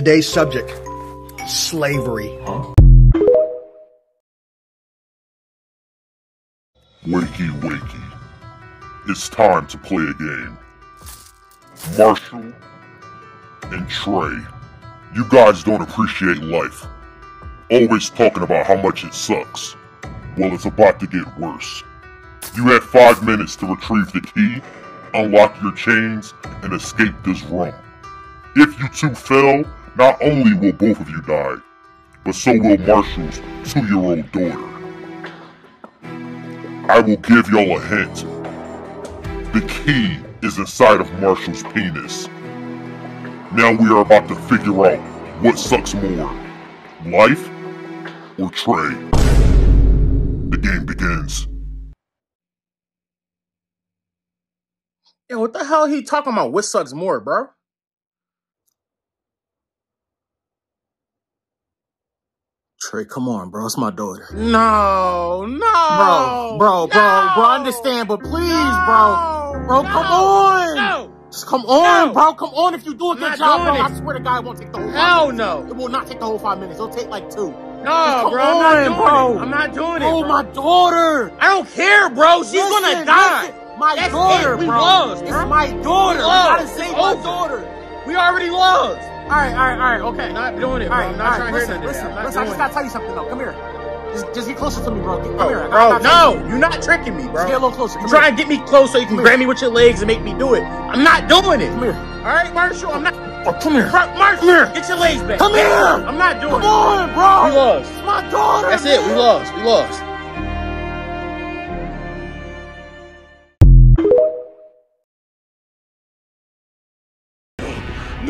Today's subject slavery. Wakey, wakey. It's time to play a game. Marshall and Trey, you guys don't appreciate life. Always talking about how much it sucks. Well, it's about to get worse. You have five minutes to retrieve the key, unlock your chains, and escape this room. If you two fail, not only will both of you die, but so will Marshall's two-year-old daughter. I will give y'all a hint. The key is inside of Marshall's penis. Now we are about to figure out what sucks more, life or Trey. The game begins. Yo, what the hell he talking about? What sucks more, bro? Trey, come on, bro. It's my daughter. No, no. Bro, bro, bro, No. bro, understand, but please, No. bro. Bro, come on. No. Just come on, No. bro. Come on. If you do a good job, bro, doing I swear to God, it won't take the whole five Hell minutes. no. It will not take the whole five minutes. It'll take like two. No, bro. I'm not doing bro. it. I'm not doing it. Oh, my daughter. I don't care, bro. She's Listen, gonna die. listen. My That's daughter, it. We bro. lost, It's my daughter. We We gotta save my daughter. We already lost. All right, all right, all right. Okay. I'm not doing it, bro. All right, I'm not right, trying listen, to hear listen, that. I'm not listen. I just gotta tell you something though. Come here. Just, just get closer to me, bro. Come oh, Bro, here. I bro, no, you. you're not tricking me, Just bro. get a little closer. You Come try here. and get me close so you can Come grab here. me with your legs and make me do it. I'm not doing it. Come here. All right, Marshall, I'm not. Oh, come here. Bro, Marshall, here. get your legs back. Come here. I'm not doing Come it. Come on, bro. We lost. It's my daughter. That's it. We lost. We lost.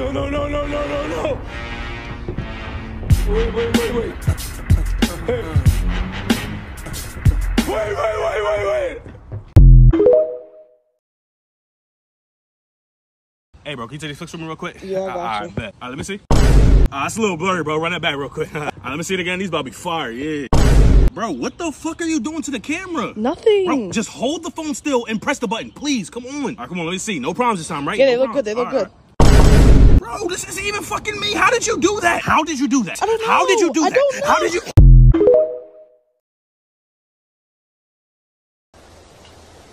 No, no, no, no, no, no, no. Wait, wait, wait, wait. Hey. Wait, wait, wait, wait, wait. Hey, bro, can you take these flicks for me real quick? Yeah, I got All right, you. bet. All right, let me see. Uh, it's a little blurry, bro. Run that back real quick. All right, let me see it again. These about to be fire, yeah. Bro, what the fuck are you doing to the camera? Nothing. Bro, just hold the phone still and press the button, please. Come on. All right, come on, let me see. No problems this time, right? Yeah, they No look good. They look problems. good. Bro, this isn't even fucking me. How did you do that? How did you do that? I don't know. How did you know. do I that? don't How did you?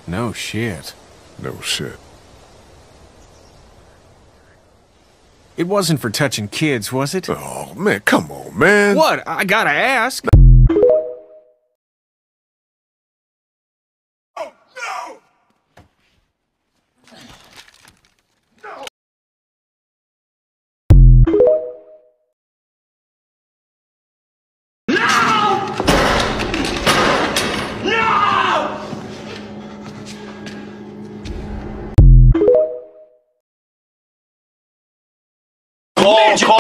No shit. No shit. It wasn't for touching kids, was it? Oh, man, come on, man. What? I gotta ask.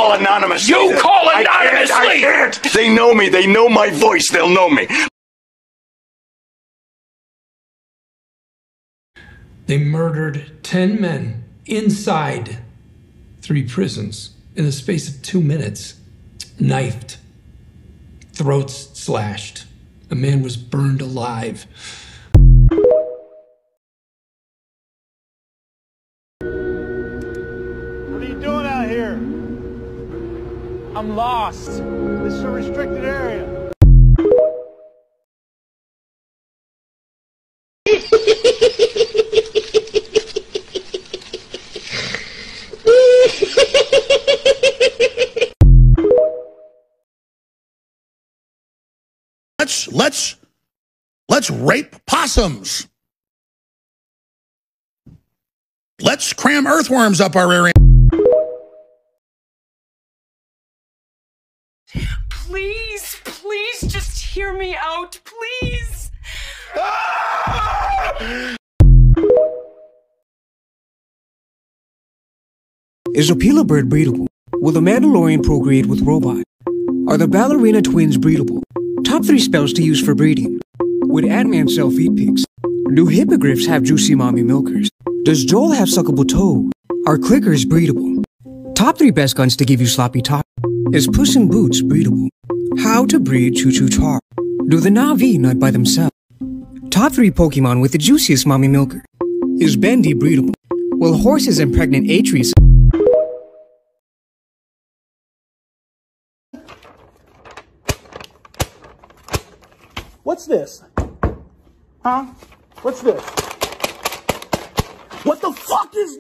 Call, call anonymously. You call I can't! I can't. They know me. They know my voice. They'll know me. They murdered 10 men inside three prisons in the space of two minutes. Knifed, throats slashed. A man was burned alive. What are you doing out here? I'm lost. This is a restricted area. Let's let's let's rape possums. Let's cram earthworms up our rear hear me out, please. Ah! Is Apila bird breedable? Will the Mandalorian procreate with robot? Are the ballerina twins breedable? Top 3 spells to use for breeding. Would Ant-Man sell feed pigs? Do hippogriffs have juicy mommy milkers? Does Joel have suckable toe? Are clickers breedable? Top 3 best guns to give you sloppy top. Is Puss in Boots breedable? How to breed Choo Choo Char? Do the Na'vi not by themselves? Top 3 Pokemon with the juiciest mommy milker. Is Bendy breedable? Will horses impregnate Atreus? What's this? Huh? What's this? What the fuck is...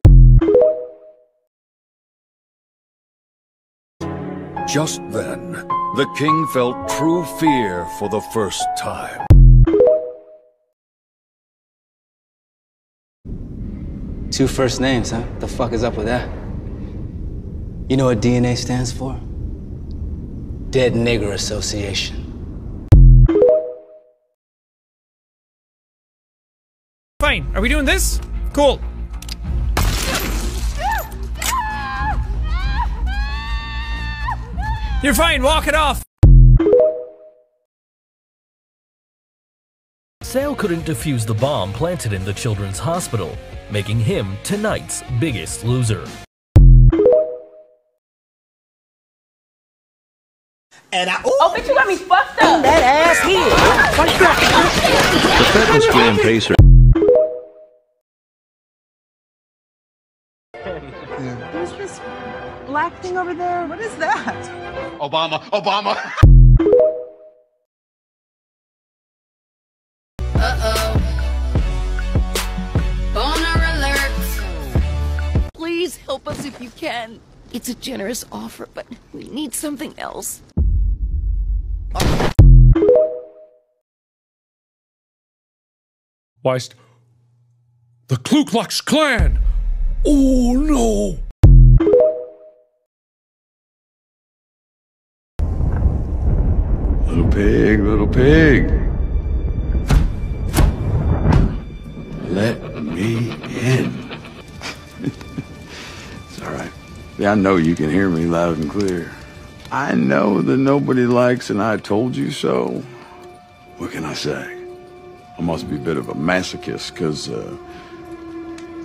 Just then, the king felt true fear for the first time. Two first names, huh? The fuck is up with that? You know what DNA stands for? Dead Nigger Association. Fine. Are we doing this? Cool. You're fine. Walk it off. Sal couldn't defuse the bomb planted in the children's hospital, making him tonight's biggest loser. And I oh, bitch, you got me fucked up. That ass here. The federal scam pacer. Who's this black thing over there? What is that? Obama, Obama. Uh-oh. Boner alert! Please help us if you can. It's a generous offer, but we need something else. Weist. The Ku Klux Klan! Oh no! Pig, little pig. Let me in. it's all right. Yeah, I know you can hear me loud and clear. I know that nobody likes and I told you so. What can I say? I must be a bit of a masochist, because, uh...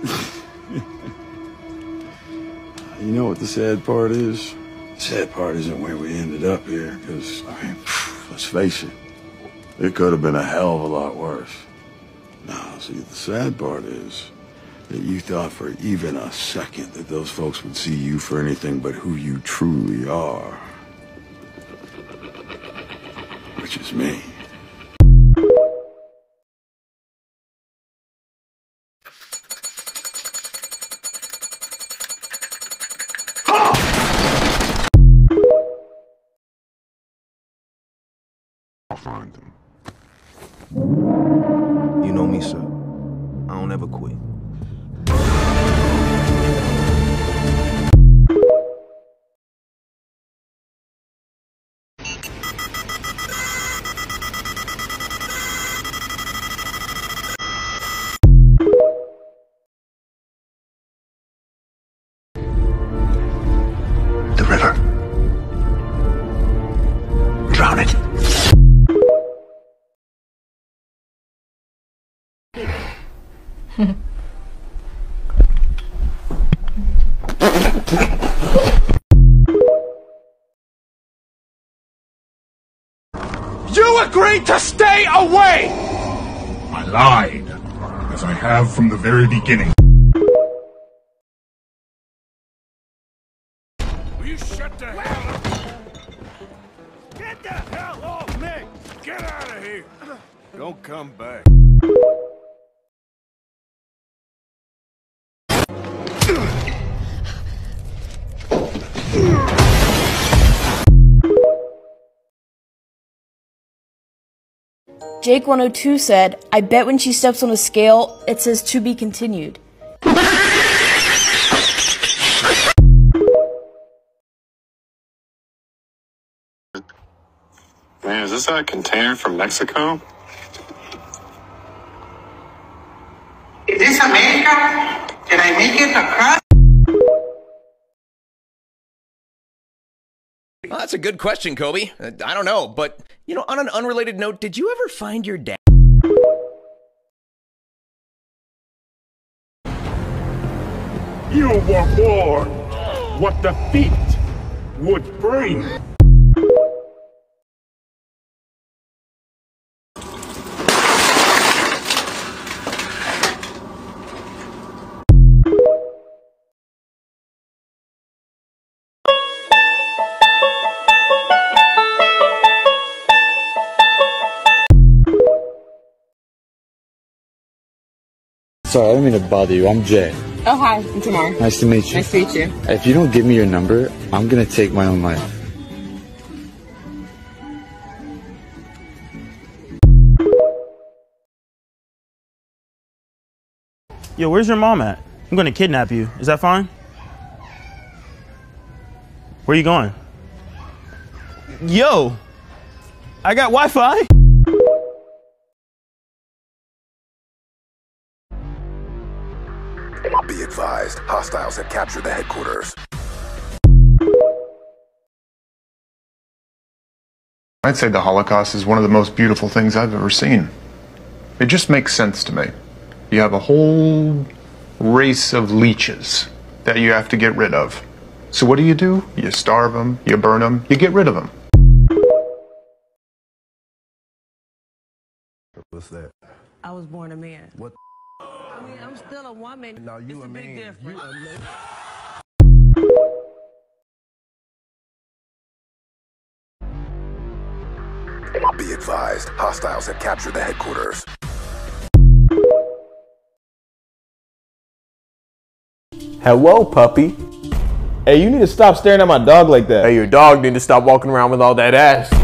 you know what the sad part is? The sad part isn't where we ended up here, because, I mean, let's face it, it could have been a hell of a lot worse. Now, see, the sad part is that you thought for even a second that those folks would see you for anything but who you truly are. Which is me. You agreed to stay away! I lied, as I have from the very beginning. Will you shut the hell up? Get the hell off me! Get out of here! Don't come back. Jake102 said, I bet when she steps on a scale, it says to be continued. Man, is this a container from Mexico? Is this America? Can I make it across? That's a good question, Kobe. Uh, I don't know, but you know, on an unrelated note, did you ever find your dad? You were born what the feet would bring. Sorry, I don't mean to bother you. I'm Jay. Oh, hi. I'm Tamar. Nice to meet you. Nice to meet you. If you don't give me your number, I'm gonna take my own life. Yo, where's your mom at? I'm gonna kidnap you. Is that fine? Where are you going? Yo, I got Wi-Fi. Be advised, hostiles have captured the headquarters. I'd say the Holocaust is one of the most beautiful things I've ever seen. It just makes sense to me. You have a whole race of leeches that you have to get rid of. So what do you do? You starve them, you burn them, you get rid of them. What's that? I was born a man. What? I mean, I'm still a woman. Now you it's a a big man. difference. You a man. Be advised, hostiles have captured the headquarters. Hello, puppy. Hey, you need to stop staring at my dog like that. Hey, your dog need to stop walking around with all that ass.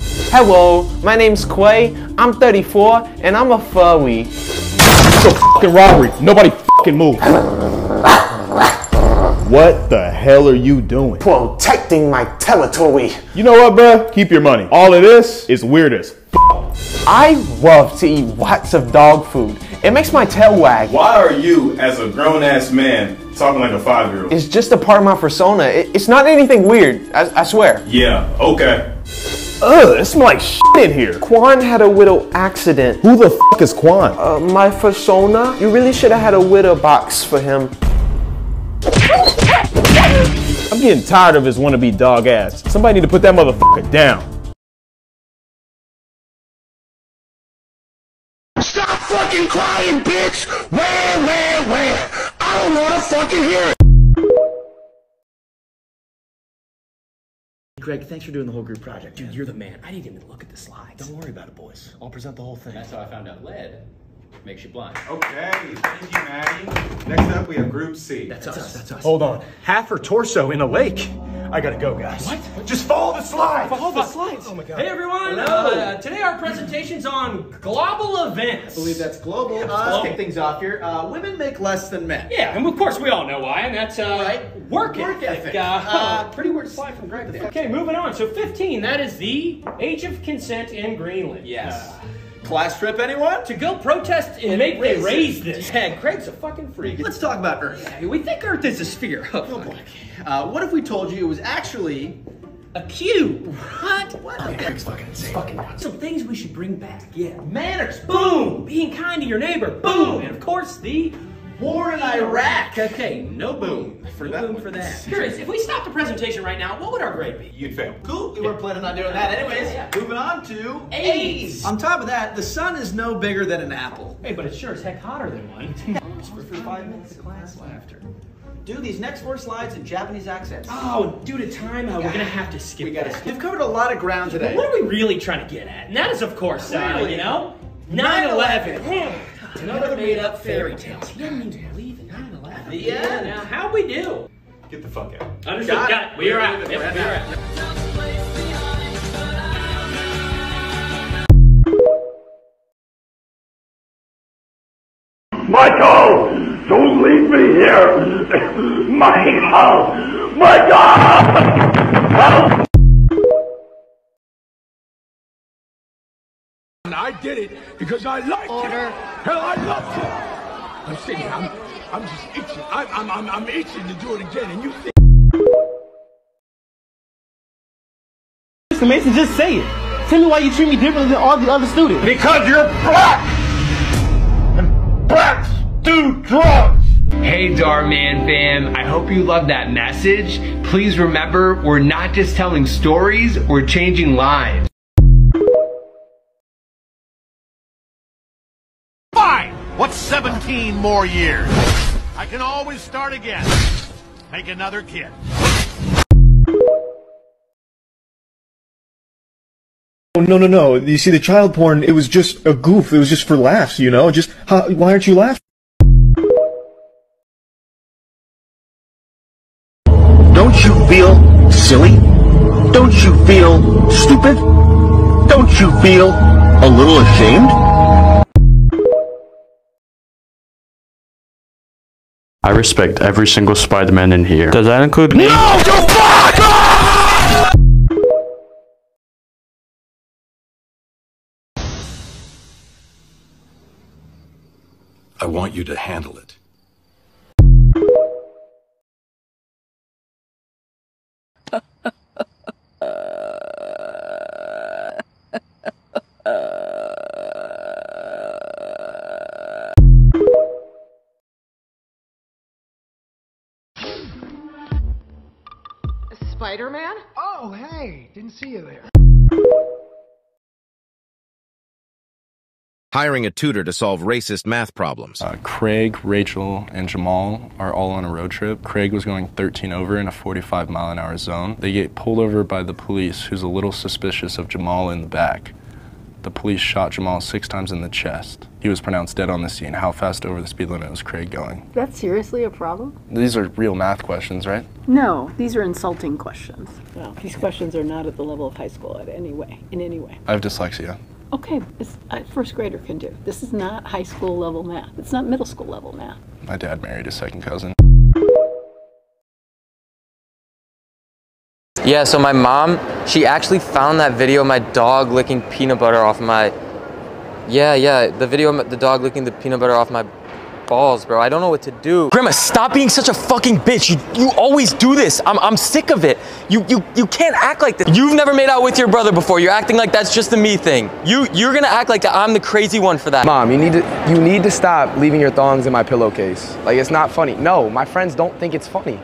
Hello, my name's Quay. I'm 34 and I'm a furry. It's a fucking robbery. Nobody fucking move. What the hell are you doing? Protecting my territory. You know what, bruh? Keep your money. All of this is weird as I love to eat lots of dog food. It makes my tail wag. Why are you, as a grown ass man, talking like a five year old? It's just a part of my persona. It- it's not anything weird. I, I swear. Yeah, okay. Ugh, it smells like shit in here. Quan had a widow accident. Who the fuck is Quan? Uh, my persona? You really should have had a widow box for him. I'm getting tired of his wannabe dog ass. Somebody need to put that motherfucker down. Stop fucking crying, bitch! Where, where, where? I don't wanna fucking hear it! Greg, thanks for doing the whole group project. Dude, you're the man. I didn't even look at the slides. Don't worry about it, boys. I'll present the whole thing. That's how I found out lead makes you blind. Okay, thank you, Maddie. Next up, we have Group C. That's us. That's us. Hold on. Half her torso in a lake. I gotta go, guys. What? Just follow the slides. Follow the slides. Oh my god. Hey everyone! Hello. Uh, today our presentation's on global events. I believe that's global. Yeah, Uh, it's let's global. kick things off here. Uh, women make less than men. Yeah, and of course we all know why, and that's uh, Right. work, Work ethic. Uh, Uh, pretty weird slide from Greg there. Okay, moving on. So 15, that is the age of consent in Greenland. Yes. Class trip, anyone? to go protest and make they raise this. Yeah, Craig's a fucking freak. Let's talk about Earth. We think Earth is a sphere. Oh, fuck. Uh, what if we told you it was actually A cube. what? What? Craig's fucking insane. Fucking nuts. Some things we should bring back. Yeah. Manners. Boom. Being kind to your neighbor. Boom. And of course, the War in Iraq. Okay, no boom. For no that boom one. for that. Curious, if we stopped the presentation right now, what would our grade be? You'd fail. Cool. We weren't planning on doing that anyways. Yeah. Moving on to A's. On top of that, the sun is no bigger than an apple. Hey, but it's sure as heck hotter than one. For five minutes of class laughter. Do these next four slides in Japanese accents. Oh, due to time, uh, we're gonna have to skip We gotta that. skip. We've covered a lot of ground But today. what are we really trying to get at? And that is, of course, uh, you know, 9/11. Another made-up fairy tale. He didn't even believe in 9/11. Yeah. Now, how we do? Get the fuck out. Understood. Got Got, it. it. We are We're out. leaving. Yep, We're we are out. out. Michael! Don't leave me here! Michael! Michael! Help! I did it because I liked Order. it. Hell, I loved it. I'm sitting here, I'm, I'm just itching. I'm, I'm, I'm, I'm itching to do it again, and you think. Mr. Mason, just say it. Tell me why you treat me differently than all the other students. Because you're black! And blacks do drugs! Hey Dhar Mann fam, I hope you love that message. Please remember, we're not just telling stories, we're changing lives. 17 more years? I can always start again. Make another kid. Oh, no, no, no. You see, the child porn, it was just a goof. It was just for laughs, you know? Just, how, why aren't you laughing? Don't you feel silly? Don't you feel stupid? Don't you feel a little ashamed? I respect every single Spider-Man in here. Does that include me? No, you fuck! Ah! I want you to handle it. Spider-Man? Oh, hey, didn't see you there. Hiring a tutor to solve racist math problems. Uh, Craig, Rachel, and Jamal are all on a road trip. Craig was going 13 over in a 45 mile an hour zone. They get pulled over by the police, who's a little suspicious of Jamal in the back. The police shot Jamal six times in the chest. He was pronounced dead on the scene. How fast over the speed limit was Craig going? That's seriously a problem? These are real math questions, right? No, these are insulting questions. Well, these questions are not at the level of high school in any way. In any way. I have dyslexia. Okay, this, a first grader can do. This is not high school level math. It's not middle school level math. My dad married his second cousin. Yeah, so my mom, she actually found that video of my dog licking peanut butter off my. Yeah, yeah, the video of the dog licking the peanut butter off my balls, bro. I don't know what to do. Grandma, stop being such a fucking bitch. You you always do this. I'm I'm sick of it. You you you can't act like this. You've never made out with your brother before. You're acting like that's just a me thing. You you're gonna act like I'm the crazy one for that. Mom, you need to you need to stop leaving your thongs in my pillowcase. Like it's not funny. No, my friends don't think it's funny.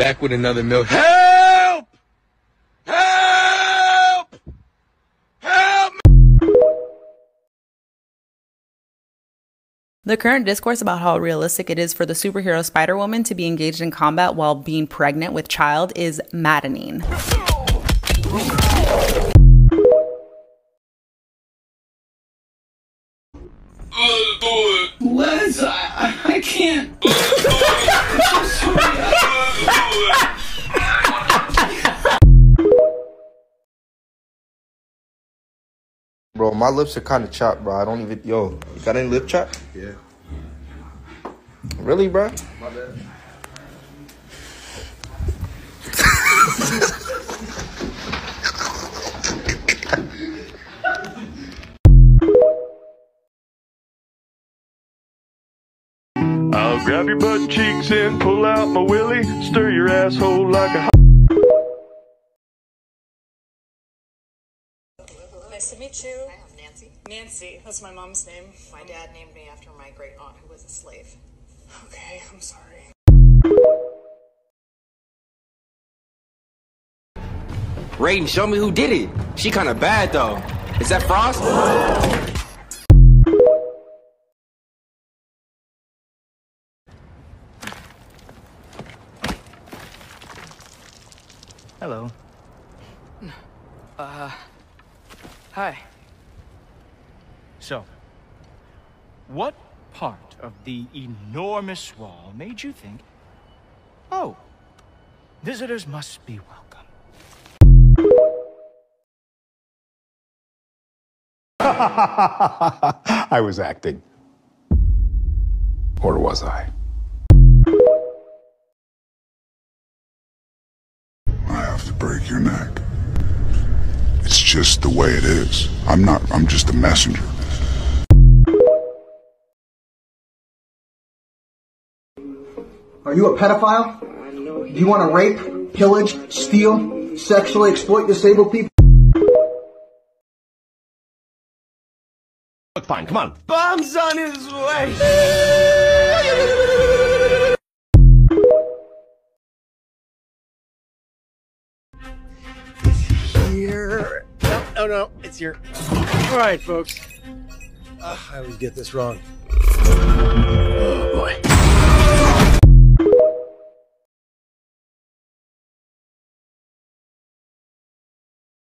Back with another milk. Help! Help! Help! The current discourse about how realistic it is for the superhero Spider Woman to be engaged in combat while being pregnant with child is maddening. Les, I, I can't. Bro, my lips are kind of chopped, bro. I don't even. Yo, you got any lip chop? Yeah. Really, bro? My bad. I'll grab your butt cheeks and pull out my willy, stir your asshole like a. Nice to meet you. I'm Nancy. Nancy, that's my mom's name. My dad named me after my great aunt who was a slave. Okay, I'm sorry. Raiden, show me who did it. She kinda bad though. Is that Frost? Hello. Uh, hi. So, what part of the enormous wall made you think, oh, visitors must be welcome? I was acting. Or was I? I have to break your neck. It's just the way it is. I'm not, I'm just a messenger. Are you a pedophile? Do you want to rape, pillage, steal, sexually exploit disabled people? Fine, come on. Bomb's on his way! Here. Oh no, it's here. All right, folks. Uh, I always get this wrong. Oh boy.